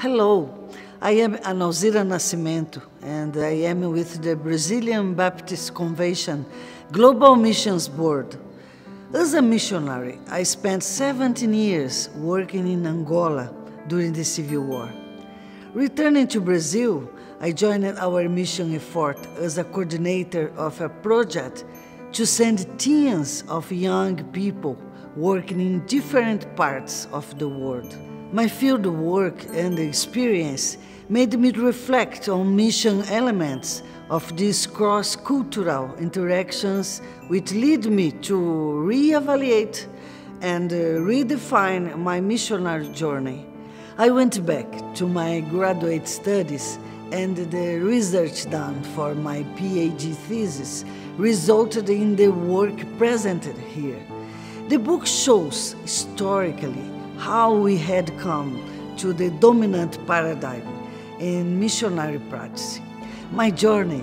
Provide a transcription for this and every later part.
Hello, I am Analzira Nascimento and I am with the Brazilian Baptist Convention Global Missions Board. As a missionary, I spent 17 years working in Angola during the Civil War. Returning to Brazil, I joined our mission effort as a coordinator of a project to send teams of young people working in different parts of the world. My field work and experience made me reflect on mission elements of these cross-cultural interactions which lead me to reevaluate and uh, redefine my missionary journey. I went back to my graduate studies and the research done for my PhD thesis resulted in the work presented here. The book shows historically how we had come to the dominant paradigm in missionary practice. My journey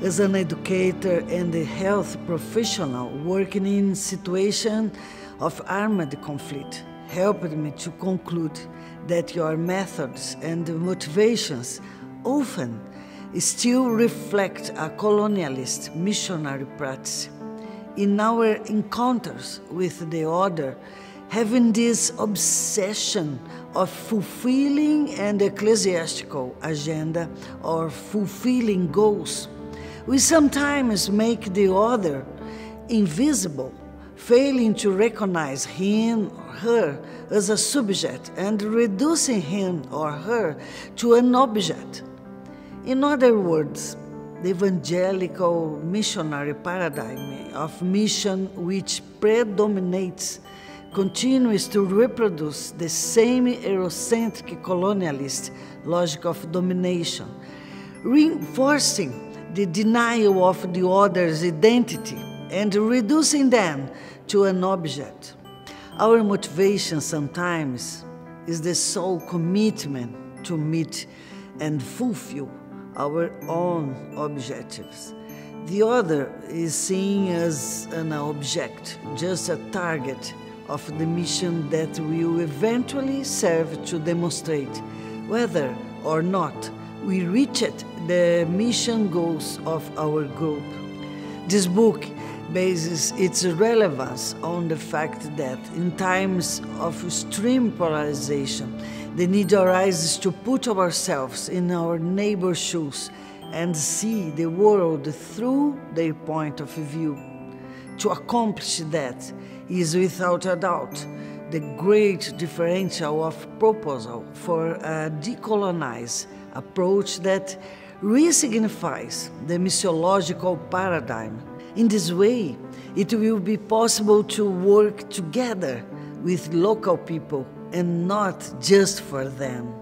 as an educator and a health professional working in situations of armed conflict helped me to conclude that your methods and motivations often still reflect a colonialist missionary practice. In our encounters with the other, having this obsession of fulfilling an ecclesiastical agenda or fulfilling goals, we sometimes make the other invisible, failing to recognize him or her as a subject and reducing him or her to an object. In other words, the evangelical missionary paradigm of mission which predominates continues to reproduce the same Eurocentric colonialist logic of domination, reinforcing the denial of the other's identity and reducing them to an object. Our motivation sometimes is the sole commitment to meet and fulfill our own objectives. The other is seen as an object, just a target of the mission that will eventually serve to demonstrate whether or not we reached the mission goals of our group. This book bases its relevance on the fact that in times of extreme polarization, the need arises to put ourselves in our neighbor's shoes and see the world through their point of view. To accomplish that is without a doubt the great differential of proposal for a decolonized approach that resignifies the missiological paradigm. In this way, it will be possible to work together with local people and not just for them.